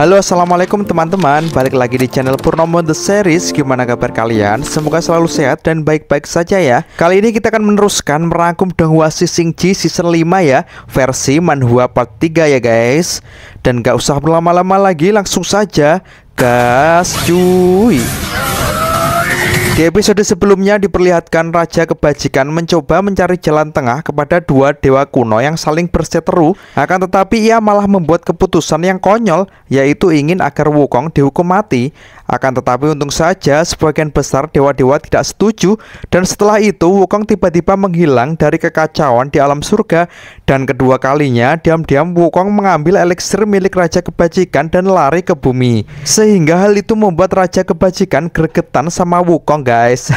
Halo assalamualaikum teman-teman. Balik lagi di channel Purnomo The Series. Gimana kabar kalian? Semoga selalu sehat dan baik-baik saja ya. Kali ini kita akan meneruskan merangkum Donghua Sisingji season 5 ya Versi Manhua part 3 ya guys. Dan gak usah berlama-lama lagi langsung saja. Gas cuy di episode sebelumnya diperlihatkan Raja Kebajikan mencoba mencari jalan tengah kepada dua dewa kuno yang saling berseteru. Akan tetapi ia malah membuat keputusan yang konyol Yaitu ingin agar Wukong dihukum mati akan tetapi untung saja sebagian besar dewa-dewa tidak setuju dan setelah itu Wukong tiba-tiba menghilang dari kekacauan di alam surga dan kedua kalinya diam-diam Wukong mengambil elixir milik Raja Kebajikan dan lari ke bumi. Sehingga hal itu membuat Raja Kebajikan gregetan sama Wukong guys.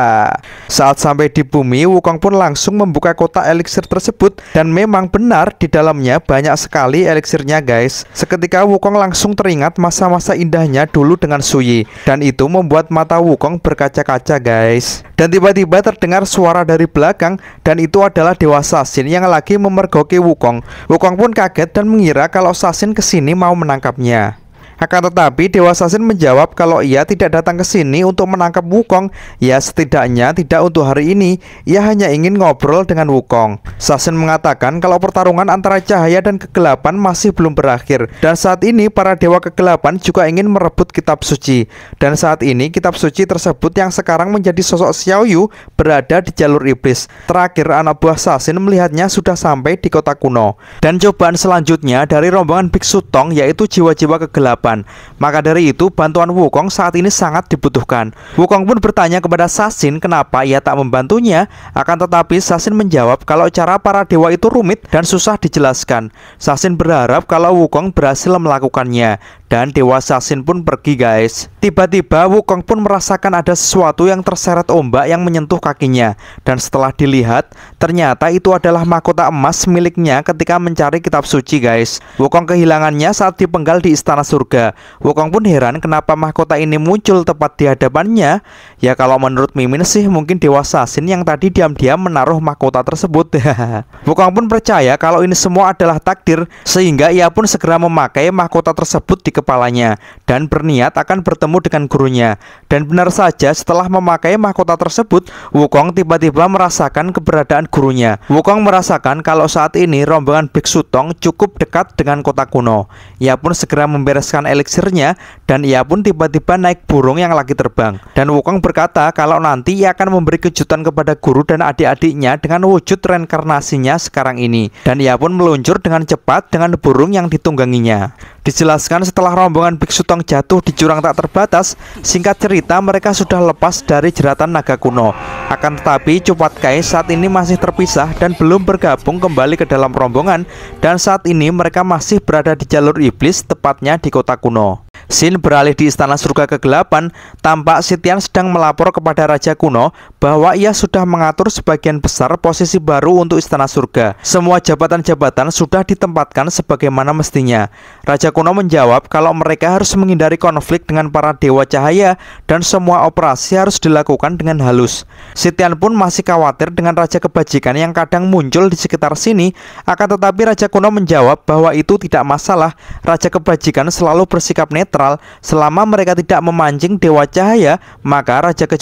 Saat sampai di bumi Wukong pun langsung membuka kotak elixir tersebut dan memang benar di dalamnya banyak sekali elixirnya guys. Seketika Wukong langsung teringat masa-masa indahnya dulu dengan Suyi dan itu membuat mata Wukong berkaca-kaca guys. Dan tiba-tiba terdengar suara dari belakang dan itu adalah Dewa Sasin yang lagi memergoki Wukong. Wukong pun kaget dan mengira kalau Sasin ke sini mau menangkapnya. Akan tetapi Dewa Sasin menjawab kalau ia tidak datang ke sini untuk menangkap Wukong. Ya setidaknya tidak untuk hari ini. Ia hanya ingin ngobrol dengan Wukong. Sasin mengatakan kalau pertarungan antara cahaya dan kegelapan masih belum berakhir. Dan saat ini para Dewa Kegelapan juga ingin merebut kitab suci. Dan saat ini kitab suci tersebut yang sekarang menjadi sosok Xiao Yu berada di jalur iblis. Terakhir anak buah Sasin melihatnya sudah sampai di kota kuno. Dan cobaan selanjutnya dari rombongan Biksu Tong yaitu jiwa-jiwa kegelapan maka dari itu bantuan Wukong saat ini sangat dibutuhkan. Wukong pun bertanya kepada Sasin kenapa ia tak membantunya. Akan tetapi Sasin menjawab kalau cara para dewa itu rumit dan susah dijelaskan. Sasin berharap kalau Wukong berhasil melakukannya dan Dewa Sasin pun pergi guys. Tiba-tiba Wukong pun merasakan ada sesuatu yang terseret ombak yang menyentuh kakinya dan setelah dilihat ternyata itu adalah mahkota emas miliknya ketika mencari kitab suci guys. Wukong kehilangannya saat dipenggal di istana surga. Wukong pun heran kenapa mahkota ini muncul tepat di hadapannya. Ya kalau menurut Mimin sih mungkin Dewa Sasin yang tadi diam-diam menaruh mahkota tersebut. Wukong pun percaya kalau ini semua adalah takdir sehingga ia pun segera memakai mahkota tersebut di kepalanya dan berniat akan bertemu dengan gurunya. Dan benar saja setelah memakai mahkota tersebut, Wukong tiba-tiba merasakan keberadaan gurunya. Wukong merasakan kalau saat ini rombongan Biksu Tong cukup dekat dengan kota kuno. Ia pun segera membereskan eliksirnya dan ia pun tiba-tiba naik burung yang lagi terbang. Dan Wukong berkata kalau nanti ia akan memberi kejutan kepada guru dan adik-adiknya dengan wujud reinkarnasinya sekarang ini. Dan ia pun meluncur dengan cepat dengan burung yang ditungganginya. Dijelaskan setelah rombongan Biksu Tong jatuh di jurang tak terbatas, singkat cerita mereka sudah lepas dari jeratan naga kuno. Akan tetapi Cupat Kai saat ini masih terpisah dan belum bergabung kembali ke dalam rombongan dan saat ini mereka masih berada di jalur iblis tepatnya di kota kuno. Sin beralih di istana surga kegelapan, tampak Sitian sedang melapor kepada Raja kuno bahwa ia sudah mengatur sebagian besar posisi baru untuk istana surga. Semua jabatan-jabatan sudah ditempatkan sebagaimana mestinya. Raja kuno menjawab kalau mereka harus menghindari konflik dengan para dewa cahaya dan semua operasi harus dilakukan dengan halus. Sitian pun masih khawatir dengan Raja Kebajikan yang kadang muncul di sekitar sini, akan tetapi Raja kuno menjawab bahwa itu tidak masalah. Raja Kebajikan selalu bersikap netral selama mereka tidak memancing dewa cahaya, maka raja ke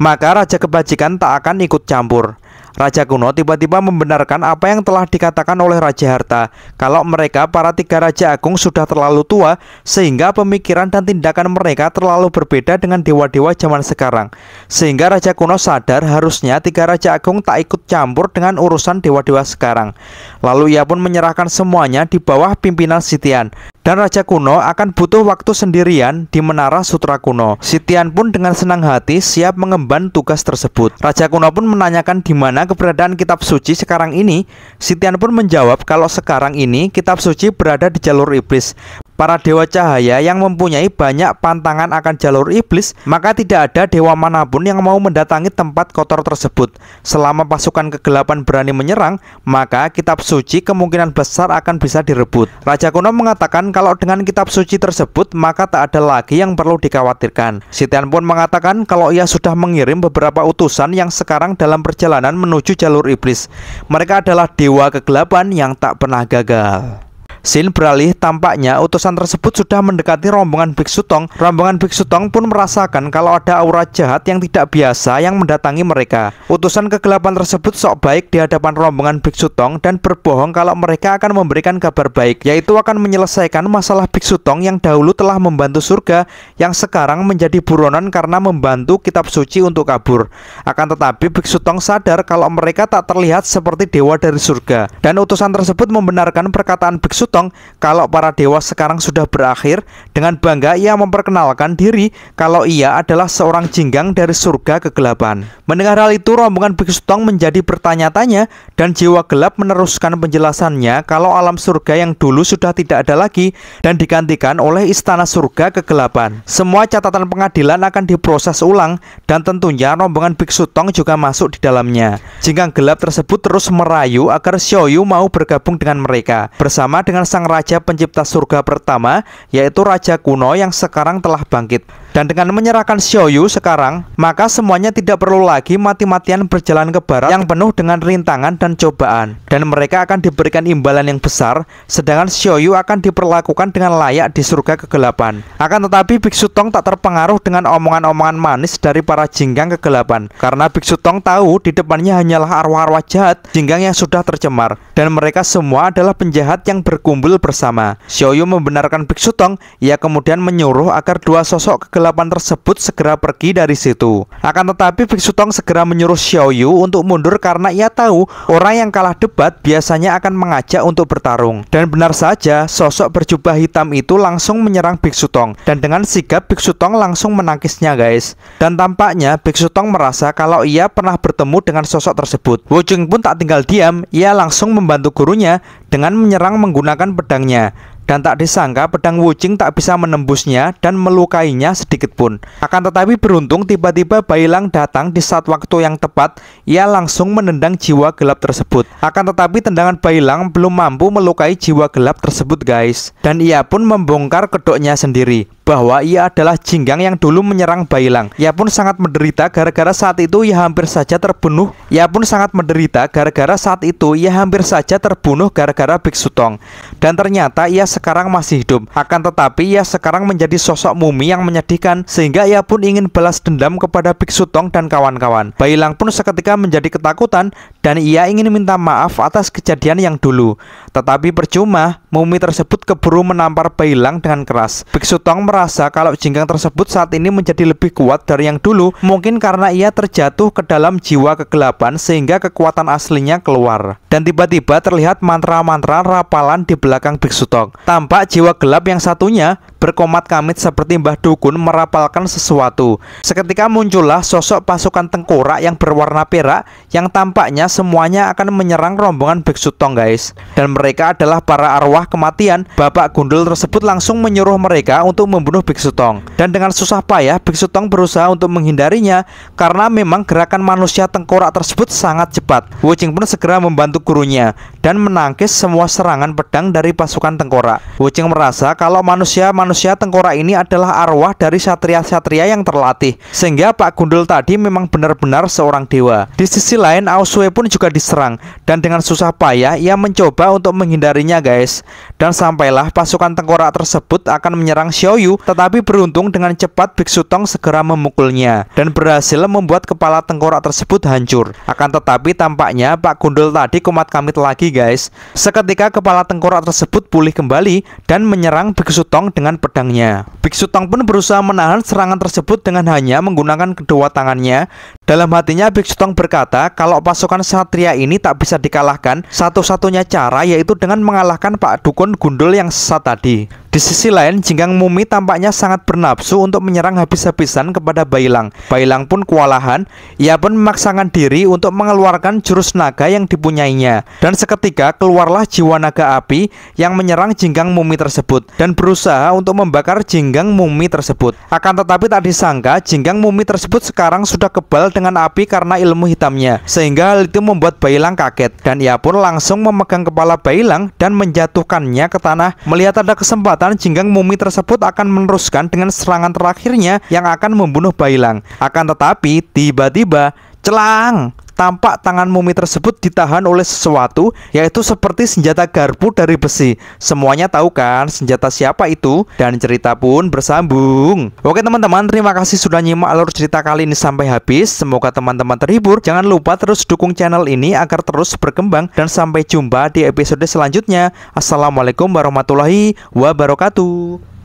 maka raja kebajikan tak akan ikut campur. Raja kuno tiba-tiba membenarkan apa yang telah dikatakan oleh Raja Harta. Kalau mereka para tiga Raja Agung sudah terlalu tua Sehingga pemikiran dan tindakan mereka terlalu berbeda dengan dewa-dewa zaman sekarang. Sehingga Raja kuno sadar harusnya tiga Raja Agung tak ikut campur dengan urusan dewa-dewa sekarang. Lalu ia pun menyerahkan semuanya di bawah pimpinan Sitian dan Raja Kuno akan butuh waktu sendirian di Menara Sutra Kuno. Sitian pun dengan senang hati siap mengemban tugas tersebut. Raja Kuno pun menanyakan di mana keberadaan kitab suci sekarang ini. Sitian pun menjawab kalau sekarang ini kitab suci berada di jalur iblis para dewa cahaya yang mempunyai banyak pantangan akan jalur iblis, maka tidak ada dewa mana pun yang mau mendatangi tempat kotor tersebut. Selama pasukan kegelapan berani menyerang, maka kitab suci kemungkinan besar akan bisa direbut. Raja kuno mengatakan kalau dengan kitab suci tersebut, maka tak ada lagi yang perlu dikhawatirkan. Sitian pun mengatakan kalau ia sudah mengirim beberapa utusan yang sekarang dalam perjalanan menuju jalur iblis. Mereka adalah dewa kegelapan yang tak pernah gagal. Sin beralih tampaknya utusan tersebut sudah mendekati rombongan Biksu Tong. Rombongan Biksu Tong pun merasakan kalau ada aura jahat yang tidak biasa yang mendatangi mereka. Utusan kegelapan tersebut sok baik di hadapan rombongan Biksu Tong dan berbohong kalau mereka akan memberikan kabar baik, yaitu akan menyelesaikan masalah Biksu Tong yang dahulu telah membantu surga, yang sekarang menjadi buronan karena membantu kitab suci untuk kabur. Akan tetapi Biksu Tong sadar kalau mereka tak terlihat seperti dewa dari surga, dan utusan tersebut membenarkan perkataan Biksu Tong kalau para dewa sekarang sudah berakhir. Dengan bangga ia memperkenalkan diri kalau ia adalah seorang jinggang dari surga kegelapan. Mendengar hal itu, rombongan Biksu Tong menjadi bertanya-tanya dan jiwa gelap meneruskan penjelasannya kalau alam surga yang dulu sudah tidak ada lagi dan digantikan oleh istana surga kegelapan. Semua catatan pengadilan akan diproses ulang dan tentunya rombongan Biksu Tong juga masuk di dalamnya. Jinggang gelap tersebut terus merayu agar Xiaoyu mau bergabung dengan mereka bersama dengan sang raja pencipta surga pertama yaitu raja kuno yang sekarang telah bangkit. Dan dengan menyerahkan Xiaoyu sekarang, maka semuanya tidak perlu lagi mati-matian berjalan ke barat yang penuh dengan rintangan dan cobaan. Dan mereka akan diberikan imbalan yang besar, sedangkan Xiaoyu akan diperlakukan dengan layak di surga kegelapan. Akan tetapi Biksu Tong tak terpengaruh dengan omongan-omongan manis dari para jinggang kegelapan, karena Biksu Tong tahu di depannya hanyalah arwah-arwah jahat jinggang yang sudah tercemar, dan mereka semua adalah penjahat yang berkumpul bersama. Xiaoyu membenarkan Biksu Tong, ia kemudian menyuruh agar dua sosok kegelapan kegelapan tersebut segera pergi dari situ. Akan tetapi Biksu Tong segera menyuruh Xiaoyu untuk mundur karena ia tahu orang yang kalah debat biasanya akan mengajak untuk bertarung. Dan benar saja, sosok berjubah hitam itu langsung menyerang Biksu Tong dan dengan sigap Biksu Tong langsung menangkisnya, guys. Dan tampaknya Biksu Tong merasa kalau ia pernah bertemu dengan sosok tersebut. Wujing pun tak tinggal diam, ia langsung membantu gurunya dengan menyerang menggunakan pedangnya dan tak disangka pedang Wuching tak bisa menembusnya dan melukainya sedikit pun. Akan tetapi beruntung tiba-tiba Bailang datang di saat waktu yang tepat, ia langsung menendang jiwa gelap tersebut. Akan tetapi tendangan Bailang belum mampu melukai jiwa gelap tersebut guys. Dan ia pun membongkar kedoknya sendiri bahwa ia adalah jinggang yang dulu menyerang Bailang. Ia pun sangat menderita gara-gara saat itu ia hampir saja terbunuh. Ia pun sangat menderita gara-gara saat itu ia hampir saja terbunuh gara-gara Biksu Tong. Dan ternyata ia sekarang masih hidup. Akan tetapi ia sekarang menjadi sosok mumi yang menyedihkan sehingga ia pun ingin balas dendam kepada Biksu Tong dan kawan-kawan. Bailang pun seketika menjadi ketakutan dan ia ingin minta maaf atas kejadian yang dulu. Tetapi percuma, mumi tersebut keburu menampar Bailang dengan keras. Biksu Tong merasa merasa kalau jinggang tersebut saat ini menjadi lebih kuat dari yang dulu Mungkin karena ia terjatuh ke dalam jiwa kegelapan sehingga kekuatan aslinya keluar Dan tiba-tiba terlihat mantra-mantra rapalan di belakang Biksu Tong Tampak jiwa gelap yang satunya berkomat kamit seperti Mbah Dukun merapalkan sesuatu. Seketika muncullah sosok pasukan tengkorak yang berwarna perak yang tampaknya semuanya akan menyerang rombongan Biksu Tong guys. Dan mereka adalah para arwah kematian. Bapak Gundul tersebut langsung menyuruh mereka untuk membunuh Biksu Tong. Dan dengan susah payah Biksu Tong berusaha untuk menghindarinya karena memang gerakan manusia tengkorak tersebut sangat cepat. Wuching pun segera membantu gurunya dan menangkis semua serangan pedang dari pasukan tengkorak. Wuching merasa kalau manusia manusia manusia tengkorak ini adalah arwah dari satria-satria yang terlatih Sehingga Pak Gundul tadi memang benar-benar seorang dewa Di sisi lain Ausue pun juga diserang Dan dengan susah payah ia mencoba untuk menghindarinya guys Dan sampailah pasukan tengkorak tersebut akan menyerang Xiaoyu Tetapi beruntung dengan cepat Biksu Tong segera memukulnya Dan berhasil membuat kepala tengkorak tersebut hancur Akan tetapi tampaknya Pak Gundul tadi kumat kamit lagi guys Seketika kepala tengkorak tersebut pulih kembali Dan menyerang Biksu Tong dengan pedangnya. Biksu Tong pun berusaha menahan serangan tersebut dengan hanya menggunakan kedua tangannya. Dalam hatinya Biksu Tong berkata kalau pasukan satria ini tak bisa dikalahkan, satu-satunya cara yaitu dengan mengalahkan Pak Dukun Gundul yang sesat tadi. Di sisi lain, Jinggang Mumi tampaknya sangat bernafsu untuk menyerang habis-habisan kepada Bailang. Bailang pun kewalahan, ia pun memaksakan diri untuk mengeluarkan jurus naga yang dipunyainya. Dan seketika keluarlah jiwa naga api yang menyerang Jinggang Mumi tersebut dan berusaha untuk membakar Jinggang Mumi tersebut. Akan tetapi tak disangka, Jinggang Mumi tersebut sekarang sudah kebal dengan api karena ilmu hitamnya. Sehingga hal itu membuat Bailang kaget dan ia pun langsung memegang kepala Bailang dan menjatuhkannya ke tanah. Melihat ada kesempatan kesempatan jinggang mumi tersebut akan meneruskan dengan serangan terakhirnya yang akan membunuh Bailang. Akan tetapi tiba-tiba celang tampak tangan mumi tersebut ditahan oleh sesuatu yaitu seperti senjata garpu dari besi. Semuanya tahu kan senjata siapa itu dan cerita pun bersambung. Oke teman-teman, terima kasih sudah nyimak alur cerita kali ini sampai habis. Semoga teman-teman terhibur. Jangan lupa terus dukung channel ini agar terus berkembang dan sampai jumpa di episode selanjutnya. Assalamualaikum warahmatullahi wabarakatuh.